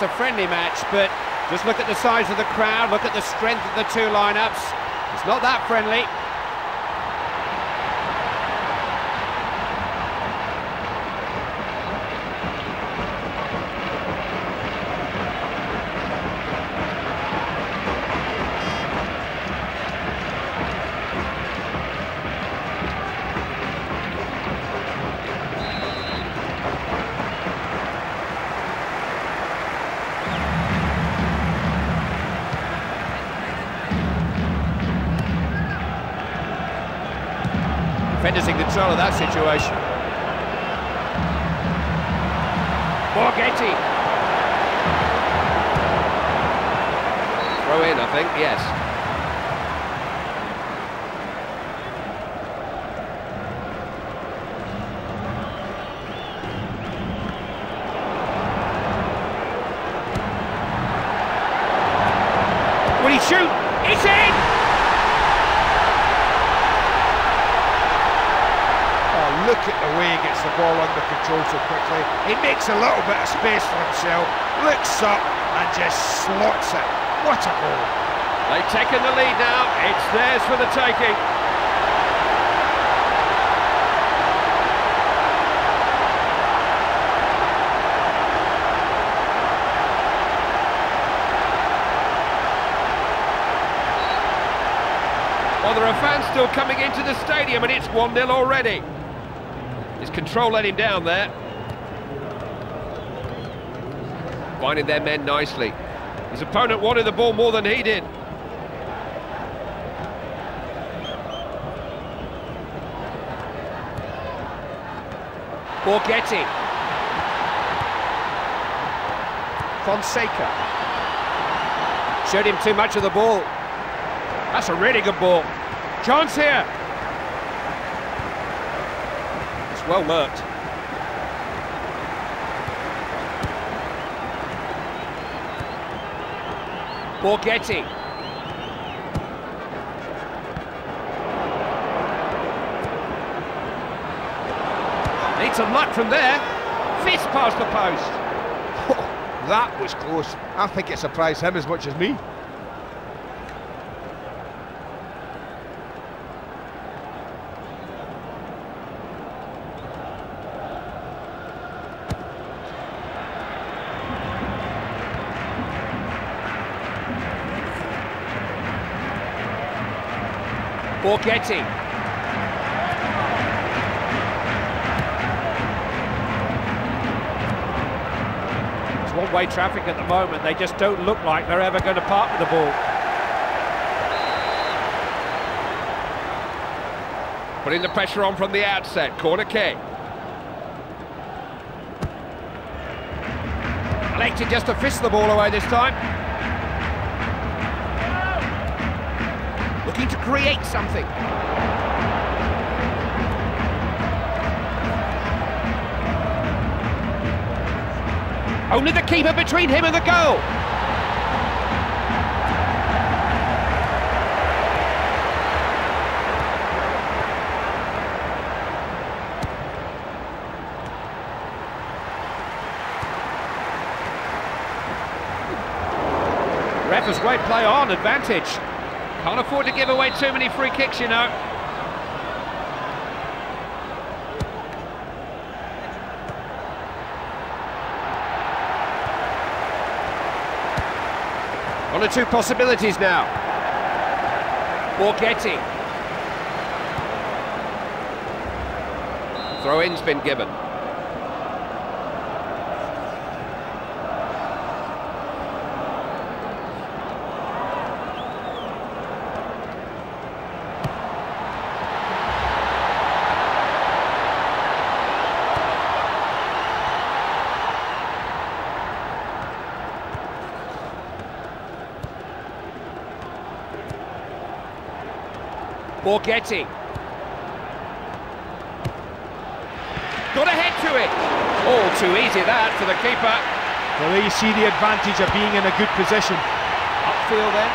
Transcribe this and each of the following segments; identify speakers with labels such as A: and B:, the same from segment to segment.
A: it's a friendly match, but just look at the size of the crowd, look at the strength of the two lineups. It's not that friendly. Control of that situation. Borgetti. Throw in, I think, yes. Will he shoot? It's in!
B: Oh, look at the way he gets the ball under control so quickly. He makes a little bit of space for himself, looks up and just slots it. What a goal.
A: They've taken the lead now. It's theirs for the taking. Well, there are fans still coming into the stadium and it's 1-0 already. His control let him down there. Finding their men nicely. His opponent wanted the ball more than he did. Borgetti. Fonseca. Showed him too much of the ball. That's a really good ball. Chance here. It's well marked. Borgetti. Needs some luck from there. Fist past the post.
B: that was close. I think it surprised him as much as me.
A: Borgetti. It's one-way traffic at the moment. They just don't look like they're ever going to part with the ball. Putting the pressure on from the outset. Corner kick. Elected just to fist the ball away this time. Looking to create something. Only the keeper between him and the goal. Ref has great play on, advantage. Can't afford to give away too many free kicks, you know. One or two possibilities now. Borgetti. Throw-in's been given. Borgetti. Got ahead to it. All too easy that for the keeper.
B: Well, there you see the advantage of being in a good position.
A: Upfield then.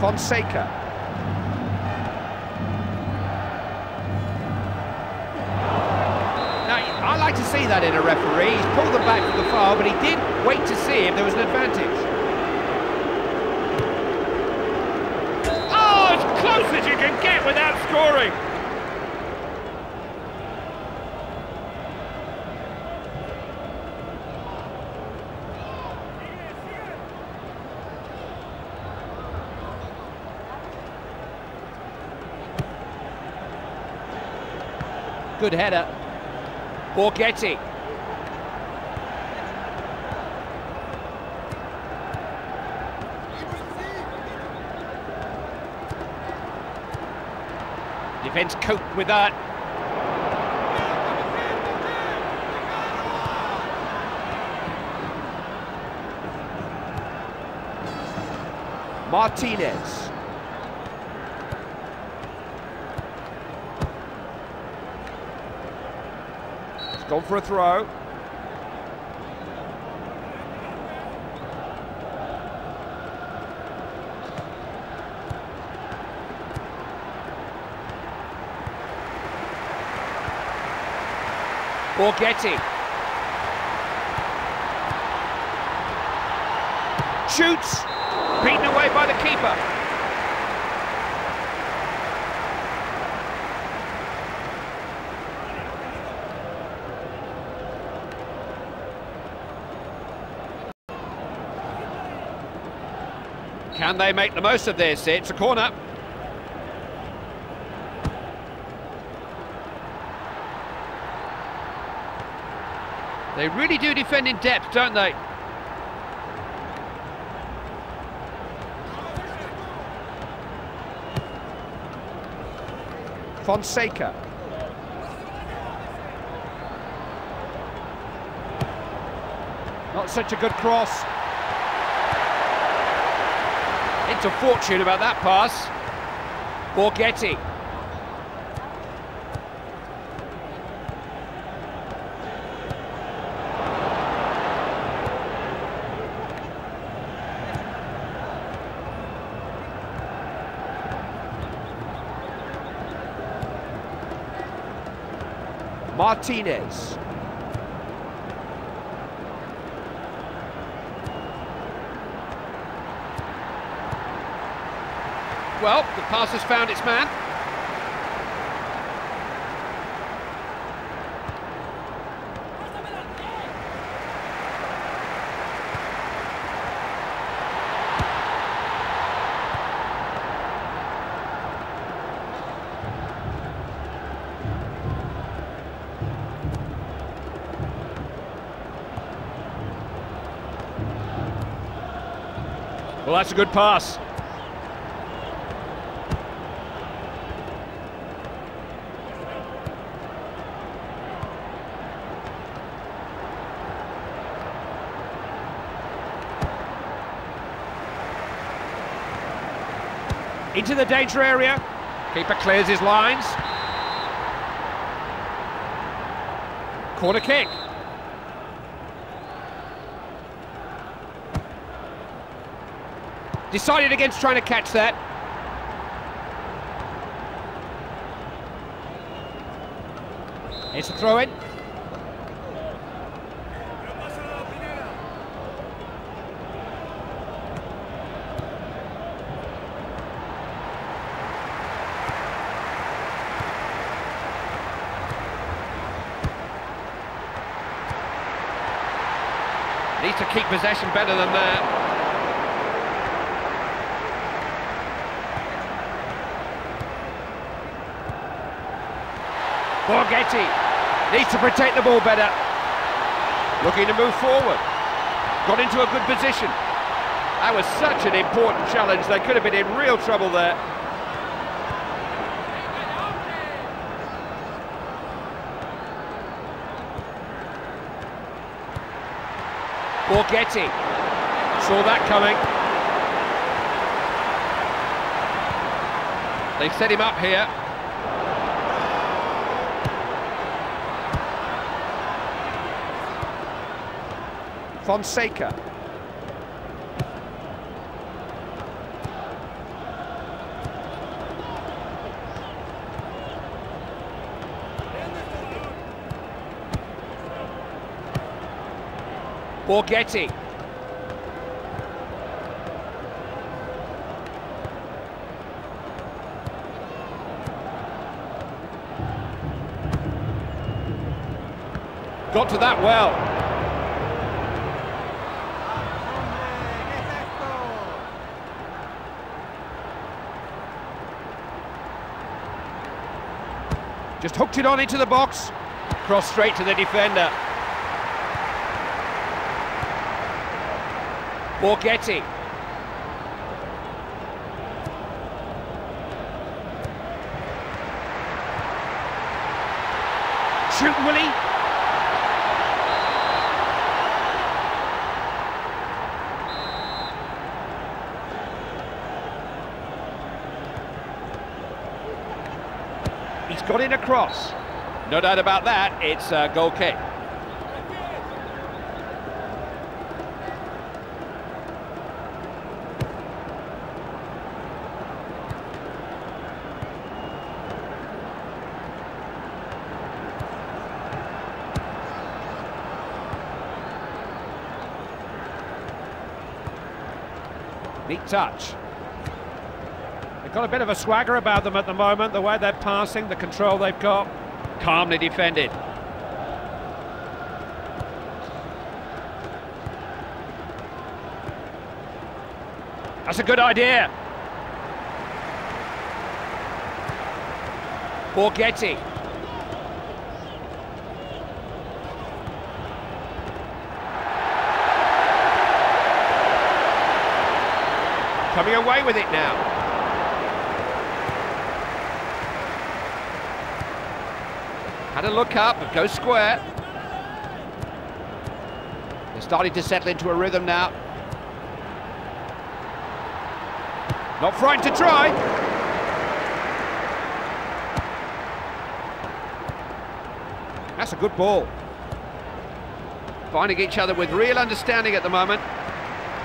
A: Fonseca like to see that in a referee. He's pulled them back from the foul, but he did wait to see if there was an advantage. Oh, as close as you can get without scoring. Good header. Borgetti. Defence coped with that. Martinez. Gone for a throw. Borgetti. Shoots. Beaten away by the keeper. Can they make the most of this? It's a corner. They really do defend in depth, don't they? Fonseca. Not such a good cross. Into fortune about that pass. Borgetti. Martinez. Well, the pass has found its man. Well, that's a good pass. Into the danger area. Keeper clears his lines. Corner kick. Decided against trying to catch that. It's a throw in. Needs to keep possession better than that. Borgetti needs to protect the ball better. Looking to move forward. Got into a good position. That was such an important challenge. They could have been in real trouble there. Borgetti saw that coming. They set him up here. Fonseca. Borgetti. Got to that well. Just hooked it on into the box. Cross straight to the defender. Borgetti. Shooting? He's got it across. No doubt about that, it's a goal kick. Touch. They've got a bit of a swagger about them at the moment, the way they're passing, the control they've got. Calmly defended. That's a good idea. Borgetti. Coming away with it now. Had a look up, but goes square. They're starting to settle into a rhythm now. Not frightened to try. That's a good ball. Finding each other with real understanding at the moment.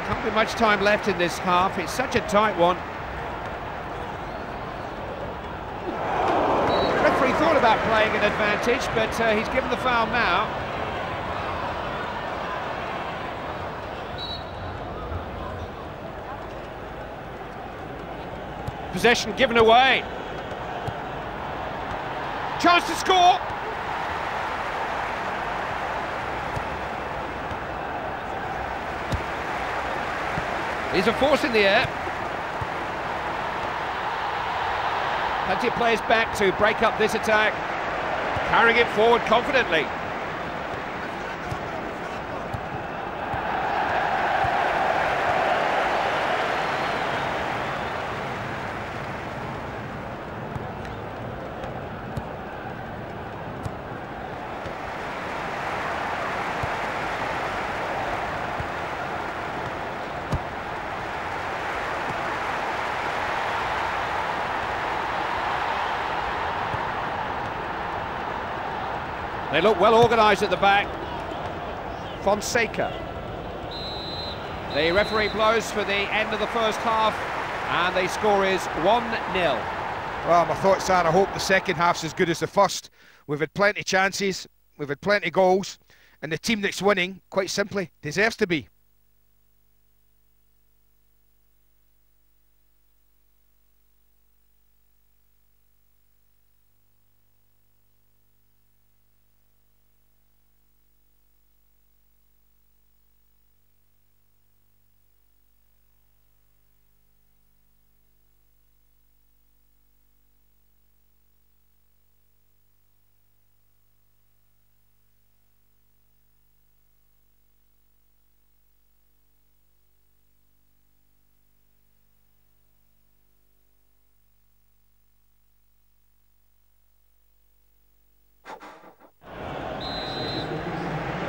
A: Can't be much time left in this half. It's such a tight one. Referee thought about playing an advantage, but uh, he's given the foul now. Possession given away. Chance to score. He's a force in the air. Plenty of players back to break up this attack. Carrying it forward confidently. They look well organised at the back. Fonseca. The referee blows for the end of the first half, and the score is 1-0.
B: Well, my thoughts are I hope the second half's as good as the first. We've had plenty of chances, we've had plenty of goals, and the team that's winning, quite simply, deserves to be.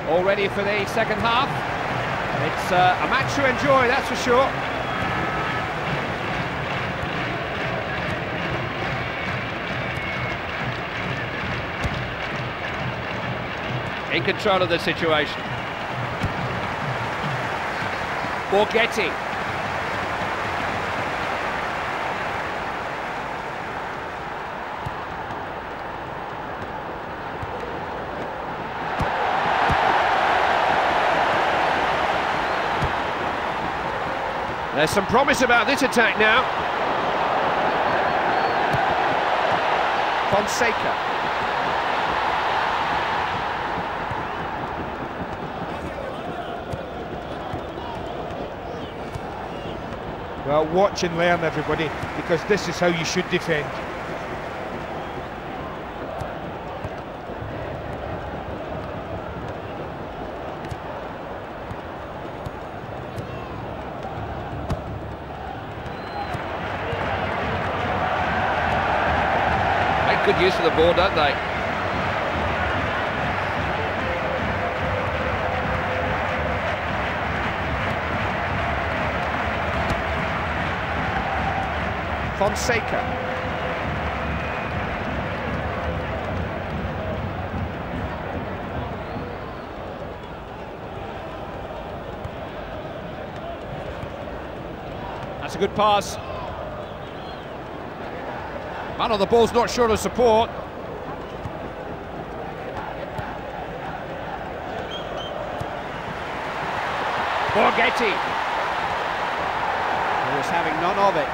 A: All ready for the second half. It's uh, a match to enjoy, that's for sure. In control of the situation. Borgetti. There's some promise about this attack now. Fonseca.
B: Well, watch and learn, everybody, because this is how you should defend.
A: Ball, don't they? Fonseca. That's a good pass. Man on the ball's not sure of support. Borgetti. Who is having none of it.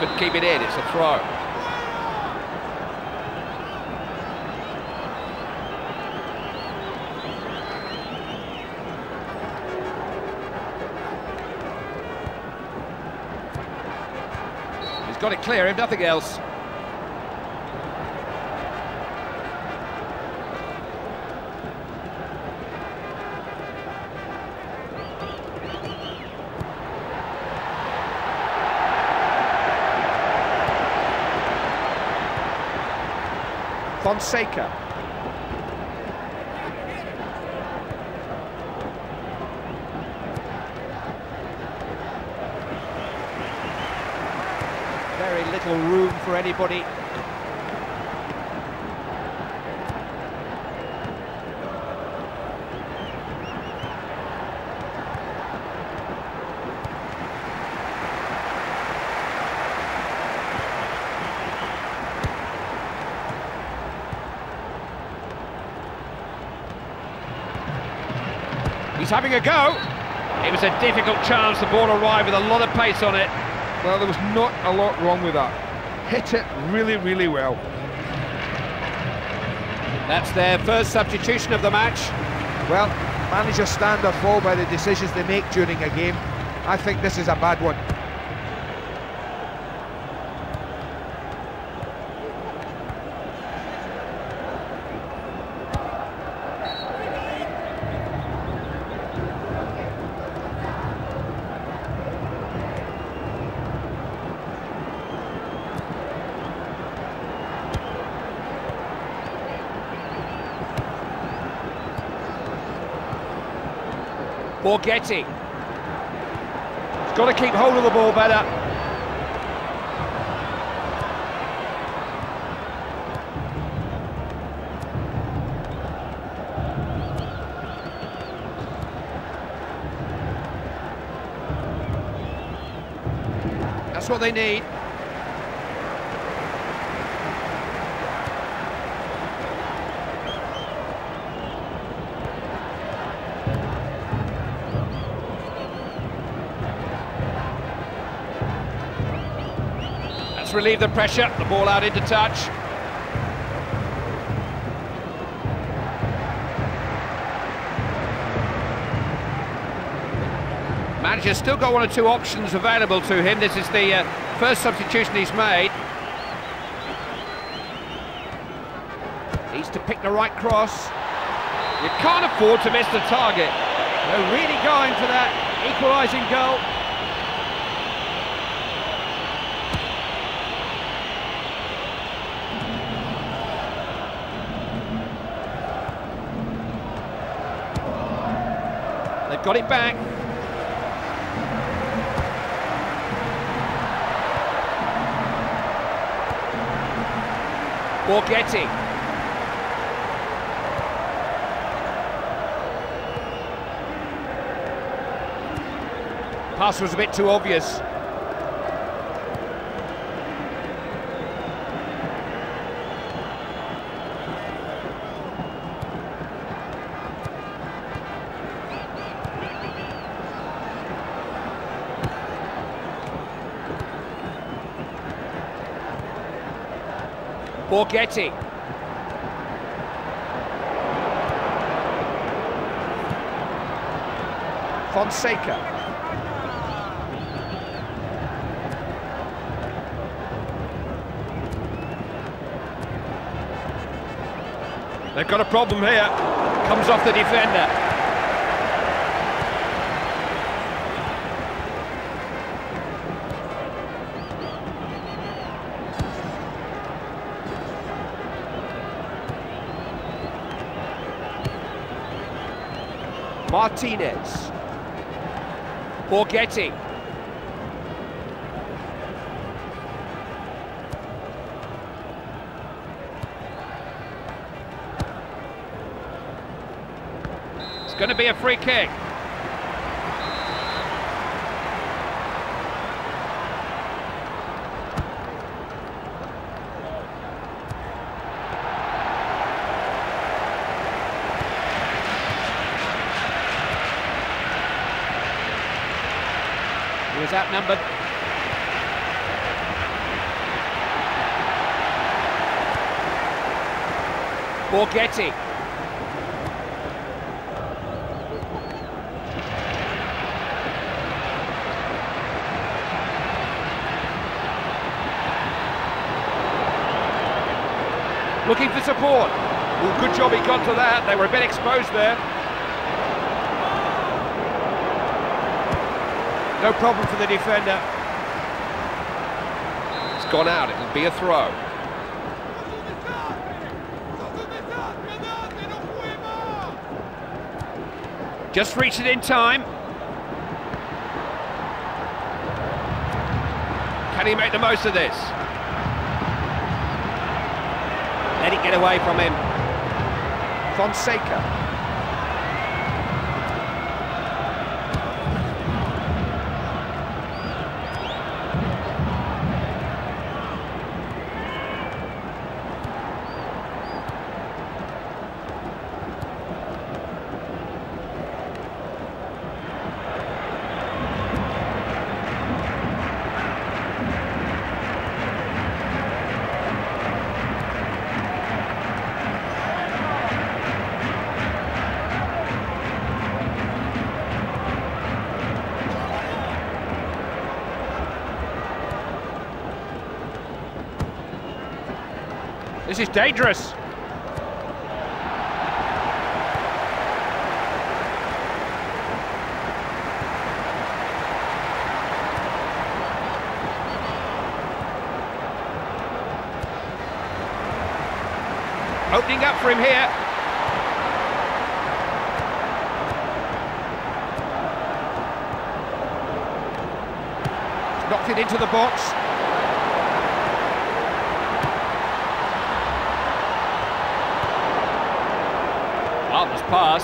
A: Couldn't keep it in, it's a throw. Got it clear, if nothing else. Fonseca. Little room for anybody. He's having a go. It was a difficult chance. The ball arrived with a lot of pace on it.
B: Well, there was not a lot wrong with that. Hit it really, really well.
A: That's their first substitution of the match.
B: Well, managers stand or fall by the decisions they make during a game. I think this is a bad one.
A: Borgetti. He's got to keep hold of the ball better. That's what they need. That's relieved the pressure. The ball out into touch. Manager's still got one or two options available to him. This is the uh, first substitution he's made. Needs to pick the right cross. You can't afford to miss the target. They're really going for that equalising goal. Got it back. Borgetti. Pass was a bit too obvious. Borgetti. Fonseca. They've got a problem here. Comes off the defender. Martinez. Borgetti. It's going to be a free kick. Outnumbered. Borgetti. Looking for support. Well, good job he got to that. They were a bit exposed there. No problem for the defender. It's gone out, it'll be a throw. Just reached it in time. Can he make the most of this? Let it get away from him. Fonseca. Is dangerous. Opening up for him here. Knocked it into the box. Pass.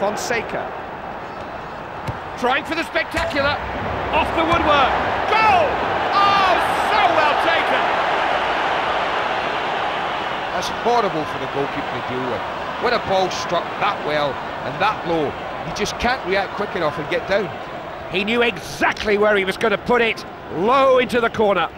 A: Fonseca. Trying for the spectacular. Off the woodwork. Goal! Oh, so well taken!
B: That's horrible for the goalkeeper to deal with. When a ball struck that well and that low, you just can't react quick enough and get down.
A: He knew exactly where he was going to put it. Low into the corner.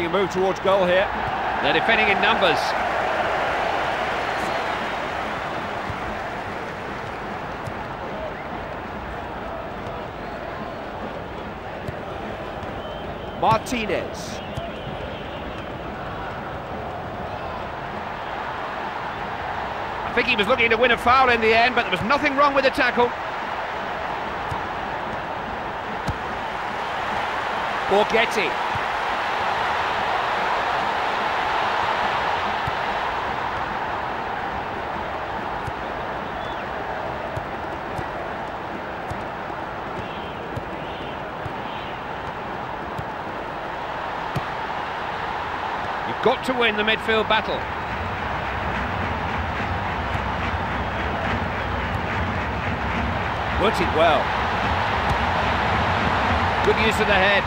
A: Making a move towards goal here. They're defending in numbers. Martinez. I think he was looking to win a foul in the end, but there was nothing wrong with the tackle. Borgetti. Got to win the midfield battle. Worked it well. Good use of the head.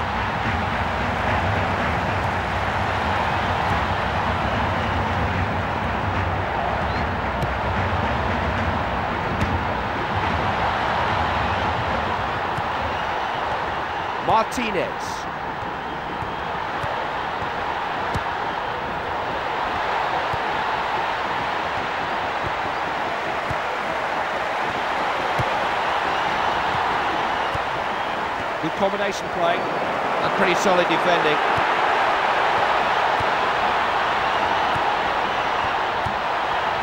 A: Martinez. Good combination play and pretty solid defending.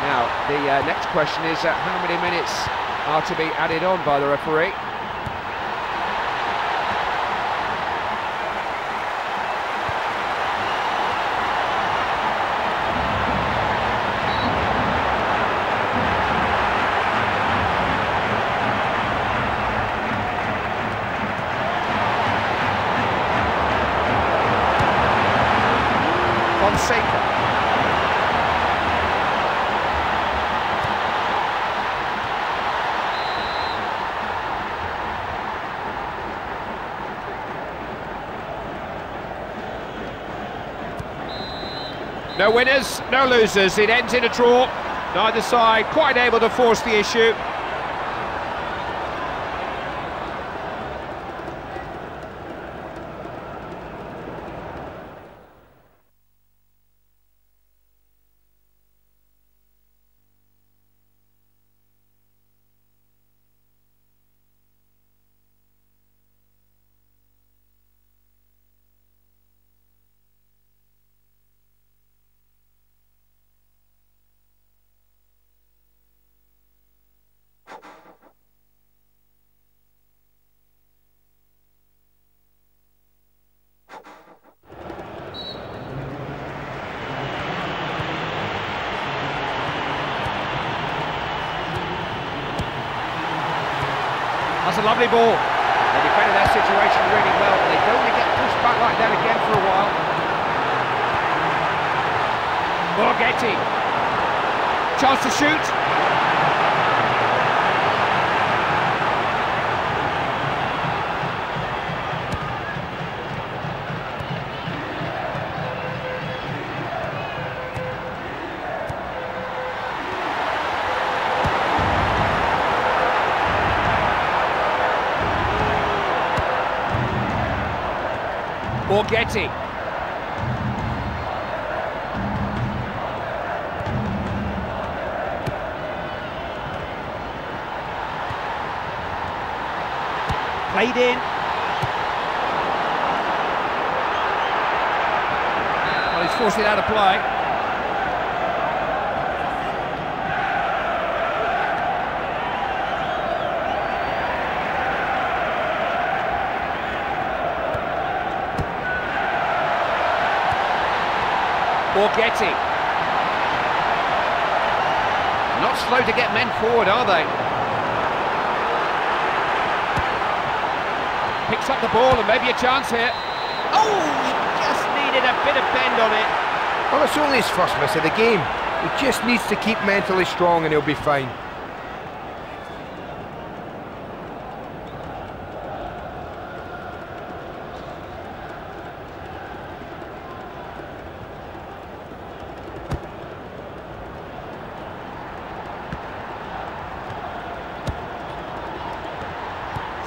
A: Now, the uh, next question is uh, how many minutes are to be added on by the referee? Fonseca. Winners, no losers. It ends in a draw. Neither side quite able to force the issue. That's a lovely ball. They defended that situation really well. They don't want to get pushed back like that again for a while. Borgetti. Chance to shoot. Borgetti. Played in. Well, he's forced it out of play. Not slow to get men forward, are they? Picks up the ball and maybe a chance here. Oh, he just needed a bit of bend on it.
C: Well, it's only his first miss of the game. He just needs to keep mentally strong and he'll be fine.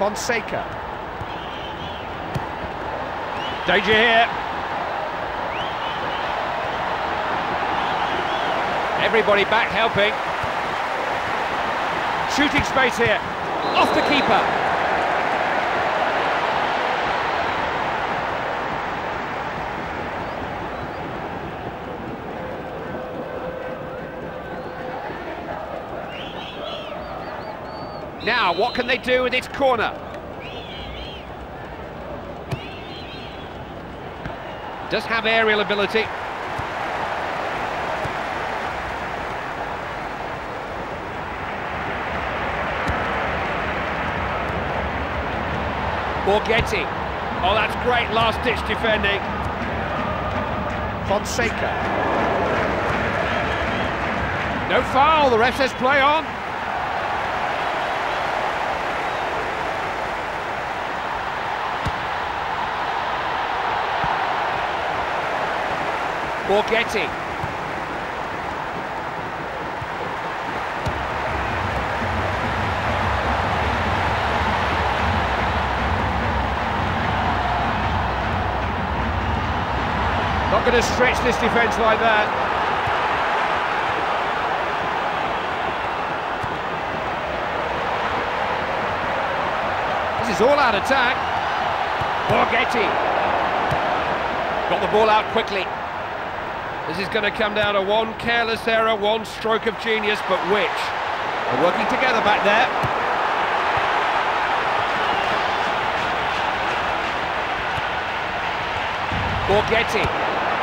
A: Fonseca. Danger here. Everybody back helping. Shooting space here. Off the keeper. Now, what can they do with this corner? Does have aerial ability. Borgetti. Oh, that's great last-ditch defending. Fonseca. No foul, the ref says play on. Borgetti. Not going to stretch this defence like that. This is all out attack. Borgetti. Got the ball out quickly. This is going to come down to one careless error, one stroke of genius, but which? They're working together back there. Borgetti.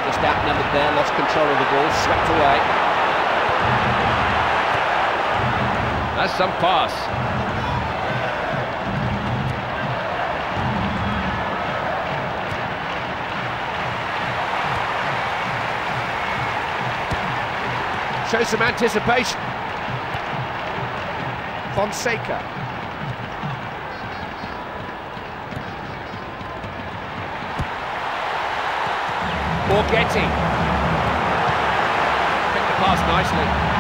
A: Just outnumbered there, lost control of the ball, swept away. That's some pass. Shows some anticipation. Fonseca. Borgetti. Picked the pass nicely.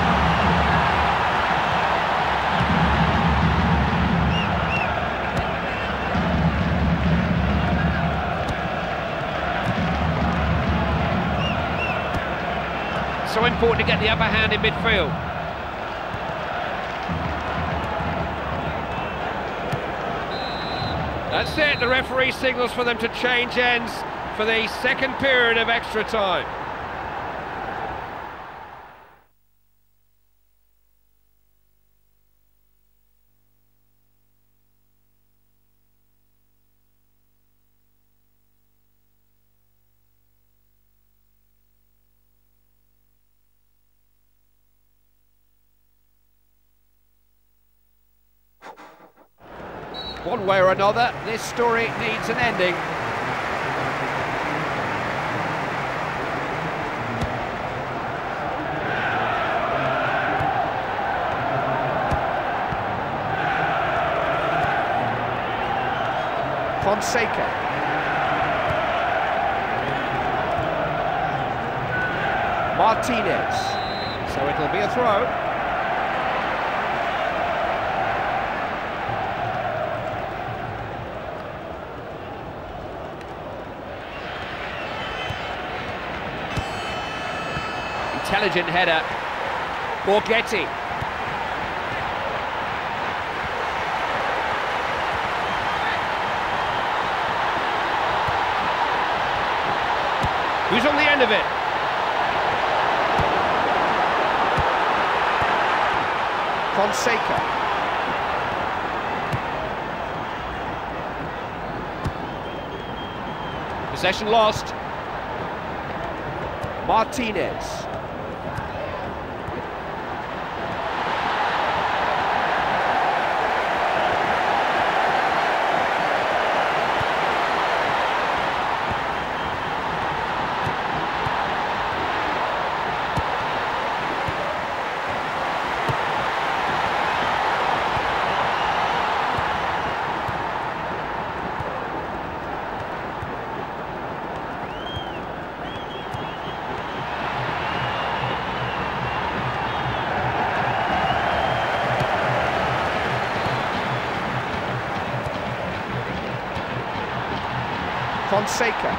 A: So important to get the upper hand in midfield. That's it, the referee signals for them to change ends for the second period of extra time. One way another, this story needs an ending. Fonseca. Martinez. So it'll be a throw. Intelligent header. Borgetti. Who's on the end of it? Fonseca. Possession lost. Martinez. Fonseca.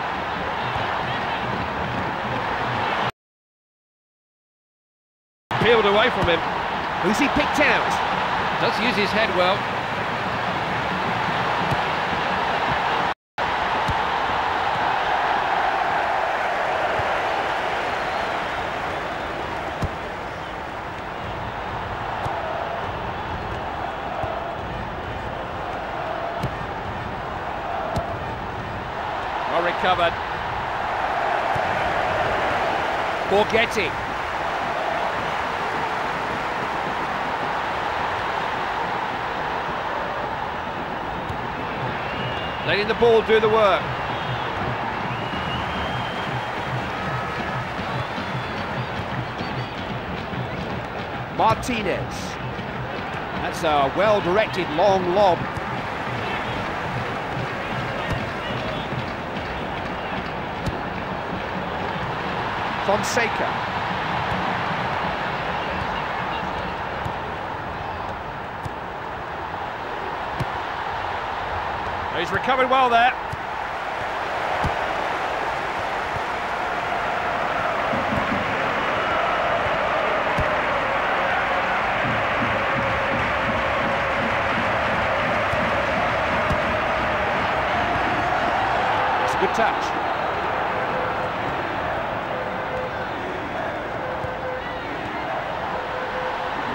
A: Peeled away from him. Who's he picked out? Does use his head well. discovered. Borgetti. Letting the ball do the work. Martinez. That's a well-directed long lob Fonseca. He's recovered well there. Good touch.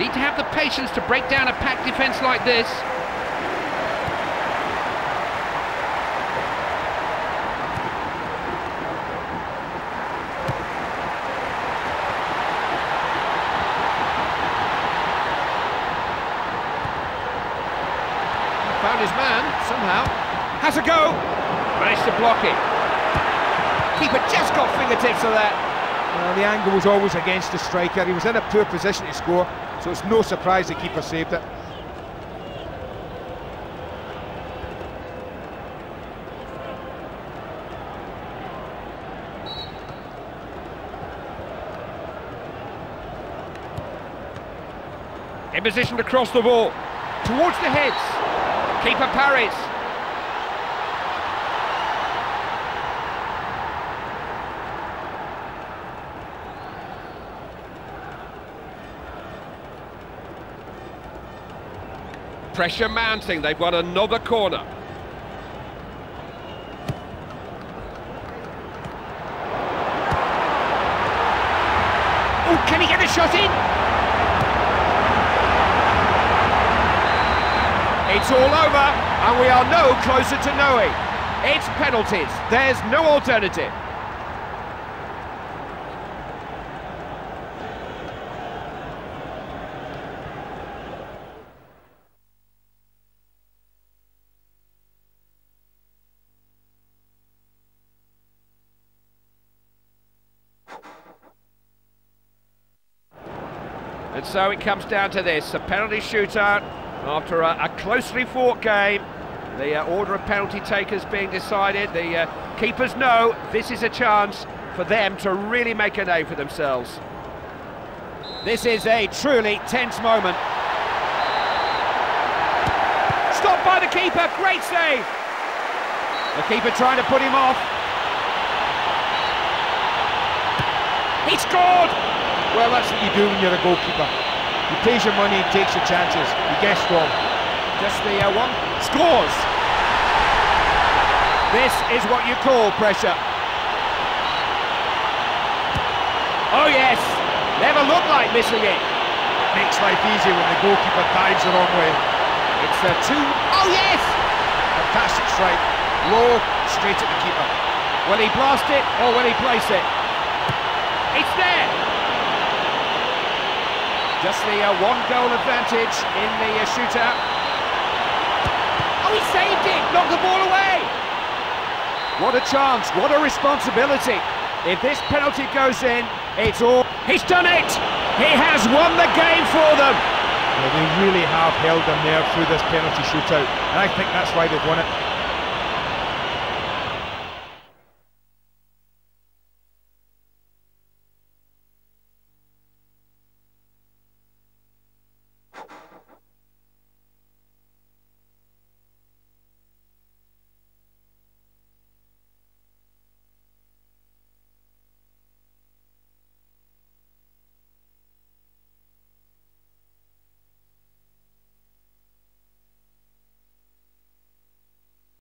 D: Need to have the patience to break down a packed defence like this.
A: Found his man, somehow. Has a go.
D: Managed to block it.
A: Keeper just got fingertips of that.
B: Well, the angle was always against the striker. He was in a poor position to score, so it's no surprise the keeper saved it.
D: In position to cross the ball. Towards the heads. Keeper parries. Pressure mounting, they've got another corner. Oh, can he get a shot in?
A: It's all over, and we are no closer to knowing. It's penalties. There's no alternative. So it comes down to this, a penalty shootout after a, a closely fought game. The uh, order of penalty takers being decided. The uh, keepers know this is a chance for them to really make a name for themselves. This is a truly tense moment. Stopped by the keeper, great save. The keeper trying to put him off. He scored!
B: Well, that's what you do when you're a goalkeeper. You pays your money and takes your chances. You get strong.
A: Just the uh, one. Scores! This is what you call pressure. Oh yes! Never looked like missing it.
B: Makes life easy when the goalkeeper dives the wrong way.
A: It's a two. Oh yes!
B: Fantastic strike. Low, straight at the keeper.
A: Will he blast it or will he place it? It's there! Just the uh, one goal advantage in the uh, shootout. Oh, he saved it! Knocked the ball away! What a chance, what a responsibility. If this penalty goes in, it's all... He's done it! He has won the game for them!
B: Well, they really have held them there through this penalty shootout, and I think that's why they've won it.